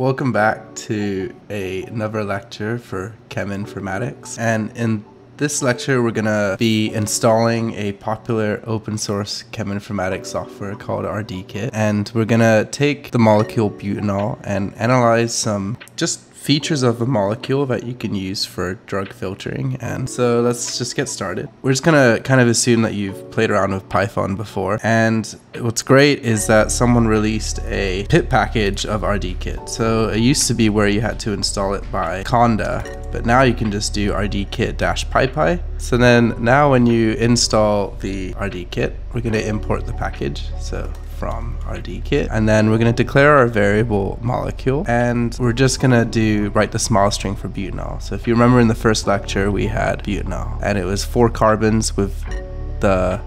Welcome back to a, another lecture for Cheminformatics. And in this lecture, we're gonna be installing a popular open source cheminformatics software called RDKit. And we're gonna take the molecule butanol and analyze some just features of a molecule that you can use for drug filtering. And so let's just get started. We're just gonna kind of assume that you've played around with Python before. And what's great is that someone released a pip package of RDKit. So it used to be where you had to install it by conda, but now you can just do rdkit-pypi. So then now when you install the RDKit, we're gonna import the package. So from RDKit. And then we're going to declare our variable molecule and we're just going to do write the smile string for butanol. So if you remember in the first lecture, we had butanol and it was four carbons with the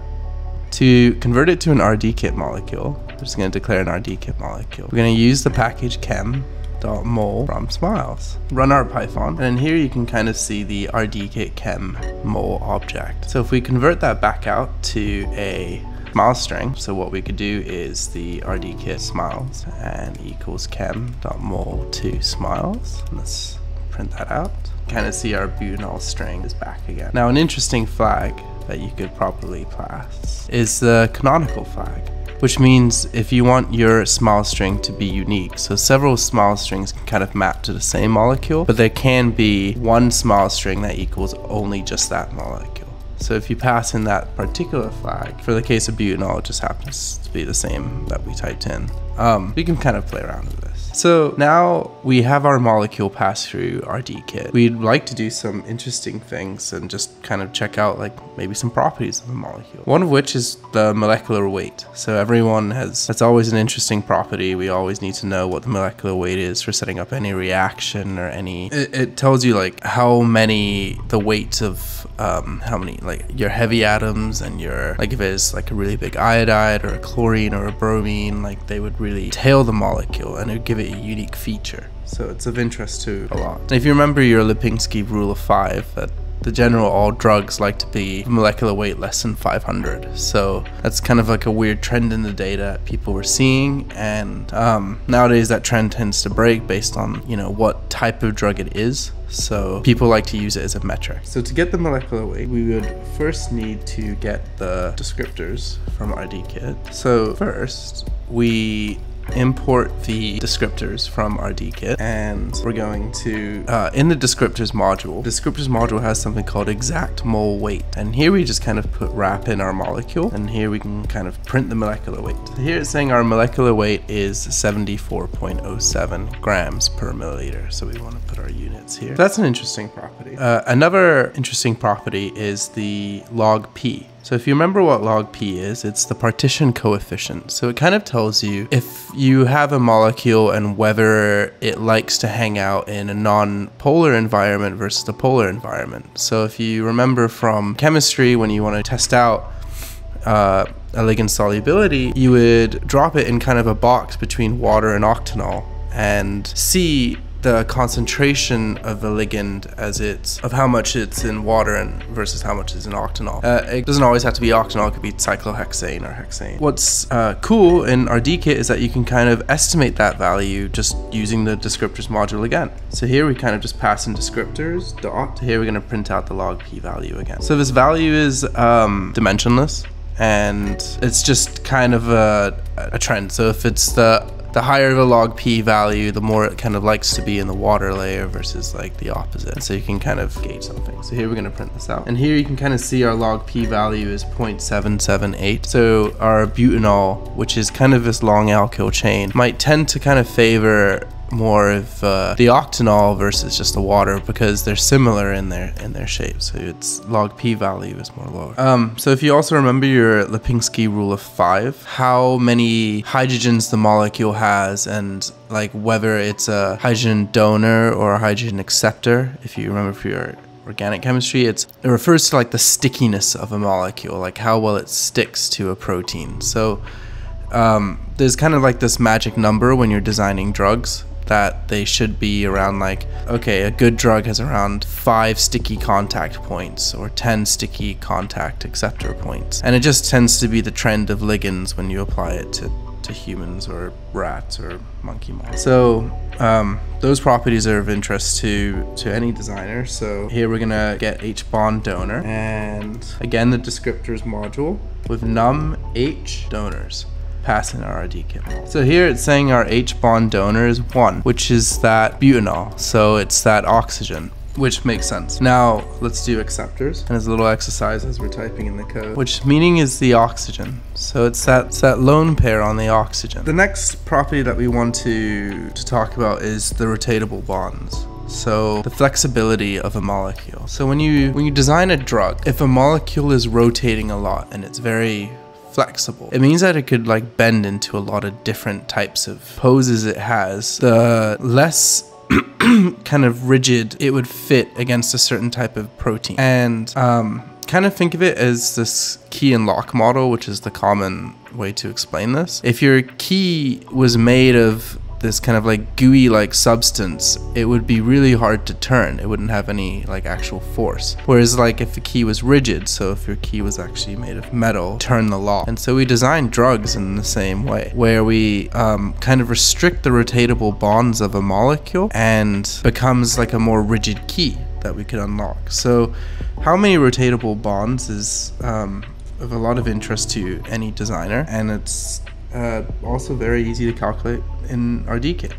to convert it to an RDKit molecule, we're just going to declare an RDKit molecule. We're going to use the package chem from smiles. Run our Python, and here you can kind of see the rdkit chem mol object. So if we convert that back out to a smile string. So what we could do is the rdkit smiles and equals chem dot chem.mol to smiles. Let's print that out. Kind of see our butanol string is back again. Now an interesting flag that you could properly pass is the canonical flag which means if you want your smile string to be unique, so several smile strings can kind of map to the same molecule, but there can be one smile string that equals only just that molecule. So if you pass in that particular flag, for the case of butanol, it just happens to be the same that we typed in. Um, we can kind of play around with it. So now we have our molecule pass through our RDKit. We'd like to do some interesting things and just kind of check out like maybe some properties of the molecule. One of which is the molecular weight. So everyone has, that's always an interesting property. We always need to know what the molecular weight is for setting up any reaction or any, it, it tells you like how many, the weight of um, how many, like your heavy atoms and your, like if it's like a really big iodide or a chlorine or a bromine, like they would really tail the molecule and it would give it a unique feature. So it's of interest to a lot. If you remember your Lipinski rule of five, that the general all drugs like to be molecular weight less than 500 so that's kind of like a weird trend in the data people were seeing. And um, nowadays that trend tends to break based on you know what type of drug it is. So people like to use it as a metric. So to get the molecular weight we would first need to get the descriptors from RDKit so first we import the descriptors from RDKit and we're going to, uh, in the descriptors module, descriptors module has something called exact mole weight. And here we just kind of put wrap in our molecule and here we can kind of print the molecular weight. Here it's saying our molecular weight is 74.07 grams per milliliter. So we want to put our units here. That's an interesting property. Uh, another interesting property is the log P. So if you remember what log P is, it's the partition coefficient. So it kind of tells you if you have a molecule and whether it likes to hang out in a non-polar environment versus a polar environment. So if you remember from chemistry, when you want to test out uh, a ligand solubility, you would drop it in kind of a box between water and octanol and see the concentration of the ligand as it's of how much it's in water and versus how much is in octanol. Uh, it doesn't always have to be octanol, it could be cyclohexane or hexane. What's uh, cool in RDKit is that you can kind of estimate that value just using the descriptors module again. So here we kind of just pass in descriptors, dot, here we're gonna print out the log p value again. So this value is um, dimensionless and it's just kind of a, a trend. So if it's the the higher the log p value, the more it kind of likes to be in the water layer versus like the opposite. So you can kind of gauge something. So here we're gonna print this out. And here you can kind of see our log p value is 0.778. So our butanol, which is kind of this long alkyl chain, might tend to kind of favor more of uh, the octanol versus just the water because they're similar in their in their shape. So its log p value is more lower. Um, so if you also remember your Lipinski rule of five, how many hydrogens the molecule has and like whether it's a hydrogen donor or a hydrogen acceptor, if you remember for your organic chemistry, it's it refers to like the stickiness of a molecule, like how well it sticks to a protein. So um, there's kind of like this magic number when you're designing drugs that they should be around like okay a good drug has around five sticky contact points or 10 sticky contact acceptor points and it just tends to be the trend of ligands when you apply it to to humans or rats or monkey models. So um, those properties are of interest to to any designer. So here we're gonna get H bond donor and again the descriptors module with num H donors pass in our RDKit. So here it's saying our H bond donor is one, which is that butanol. So it's that oxygen which makes sense. Now let's do acceptors and as a little exercise as we're typing in the code, which meaning is the oxygen. So it's that, it's that lone pair on the oxygen. The next property that we want to, to talk about is the rotatable bonds. So the flexibility of a molecule. So when you when you design a drug, if a molecule is rotating a lot and it's very flexible. It means that it could like bend into a lot of different types of poses it has. The less kind of rigid it would fit against a certain type of protein. And um, kind of think of it as this key and lock model, which is the common way to explain this. If your key was made of this kind of like gooey like substance, it would be really hard to turn. It wouldn't have any like actual force. Whereas like if the key was rigid, so if your key was actually made of metal, turn the lock. And so we design drugs in the same way, where we um, kind of restrict the rotatable bonds of a molecule and becomes like a more rigid key that we could unlock. So how many rotatable bonds is um, of a lot of interest to any designer and it's uh, also very easy to calculate in RDKit.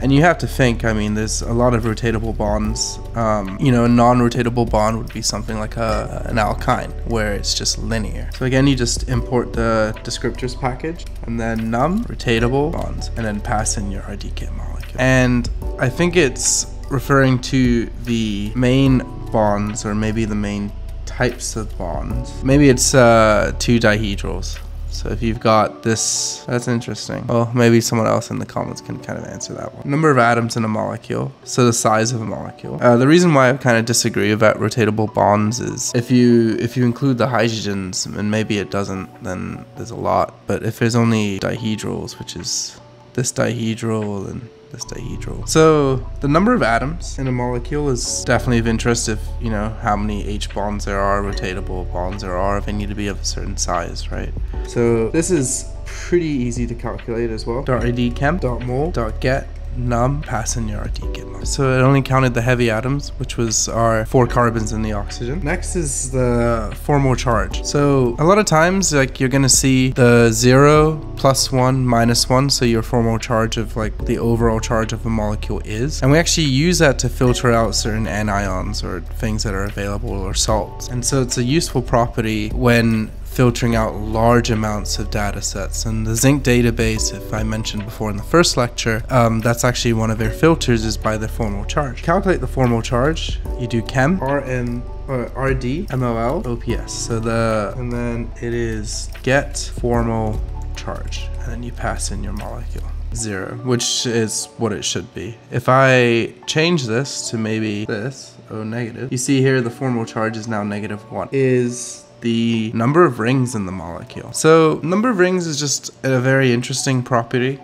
And you have to think, I mean, there's a lot of rotatable bonds. Um, you know, a non-rotatable bond would be something like a, an alkyne, where it's just linear. So again, you just import the descriptors package, and then num, rotatable bonds, and then pass in your RDKit molecule. And I think it's referring to the main bonds, or maybe the main types of bonds. Maybe it's uh, two dihedrals. So if you've got this, that's interesting. Well, maybe someone else in the comments can kind of answer that one. Number of atoms in a molecule. So the size of a molecule. Uh, the reason why I kind of disagree about rotatable bonds is if you if you include the hydrogens, and maybe it doesn't, then there's a lot. But if there's only dihedrals, which is this dihedral and this dihedral. So the number of atoms in a molecule is definitely of interest if you know how many H bonds there are, rotatable bonds there are, if they need to be of a certain size, right? So this is pretty easy to calculate as well. Dot .id chem, .mol, .get, So it only counted the heavy atoms, which was our four carbons and the oxygen. Next is the formal charge. So a lot of times, like you're gonna see the zero, plus one, minus one, so your formal charge of like the overall charge of a molecule is. And we actually use that to filter out certain anions or things that are available or salts. And so it's a useful property when filtering out large amounts of data sets. And the Zinc database, if I mentioned before in the first lecture, um, that's actually one of their filters is by the formal charge. Calculate the formal charge, you do chem, Rn, uh, RD, MOL, OPS. So the, and then it is get formal charge, and then you pass in your molecule zero, which is what it should be. If I change this to maybe this, O negative, you see here the formal charge is now negative one. Is the number of rings in the molecule. So number of rings is just a very interesting property.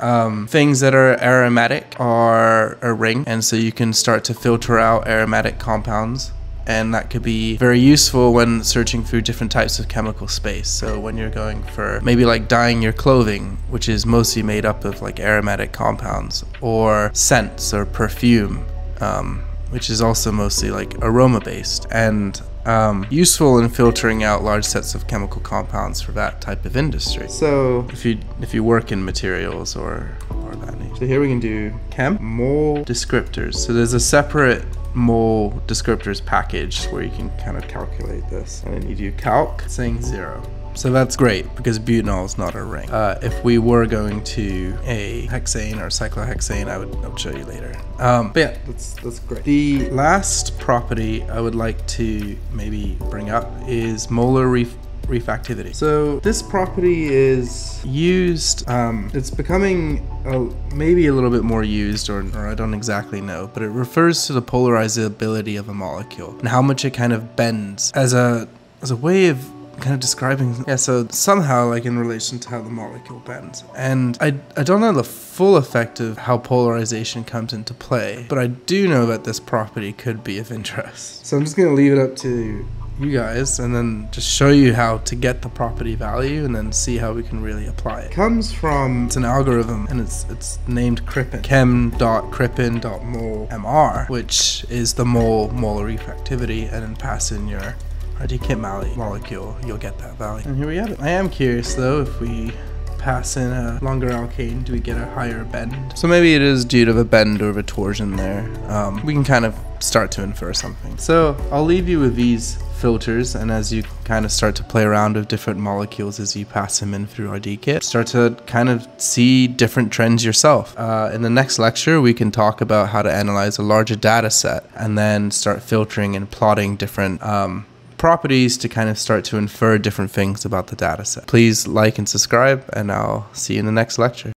Um, things that are aromatic are a ring, and so you can start to filter out aromatic compounds and that could be very useful when searching through different types of chemical space. So when you're going for maybe like dyeing your clothing, which is mostly made up of like aromatic compounds, or scents or perfume, um, which is also mostly like aroma based. And um, useful in filtering out large sets of chemical compounds for that type of industry. So if you if you work in materials or or that nature. So here we can do chem mole descriptors. So there's a separate mole descriptors package where you can kind of calculate this. And then you do calc saying zero. So that's great because butanol is not a ring. Uh, if we were going to a hexane or cyclohexane, I would, I would show you later. Um, but yeah, that's, that's great. The last property I would like to maybe bring up is molar ref refactivity. So this property is used, um, it's becoming a, maybe a little bit more used or, or I don't exactly know, but it refers to the polarizability of a molecule and how much it kind of bends as a as a way of kind of describing yeah so somehow like in relation to how the molecule bends and i i don't know the full effect of how polarization comes into play but i do know that this property could be of interest so i'm just going to leave it up to you guys and then just show you how to get the property value and then see how we can really apply it. comes from it's an algorithm and it's it's named Crippen. chem.crippen.mol mr, which is the mole molar refractivity, and then pass in your RDKit molecule, you'll get that value. And here we have it. I am curious though if we pass in a longer alkane, do we get a higher bend? So maybe it is due to a bend or a torsion there. Um, we can kind of start to infer something. So I'll leave you with these filters and as you kind of start to play around with different molecules as you pass them in through RDKit, start to kind of see different trends yourself. Uh, in the next lecture, we can talk about how to analyze a larger data set and then start filtering and plotting different um, properties to kind of start to infer different things about the data set. Please like and subscribe and I'll see you in the next lecture.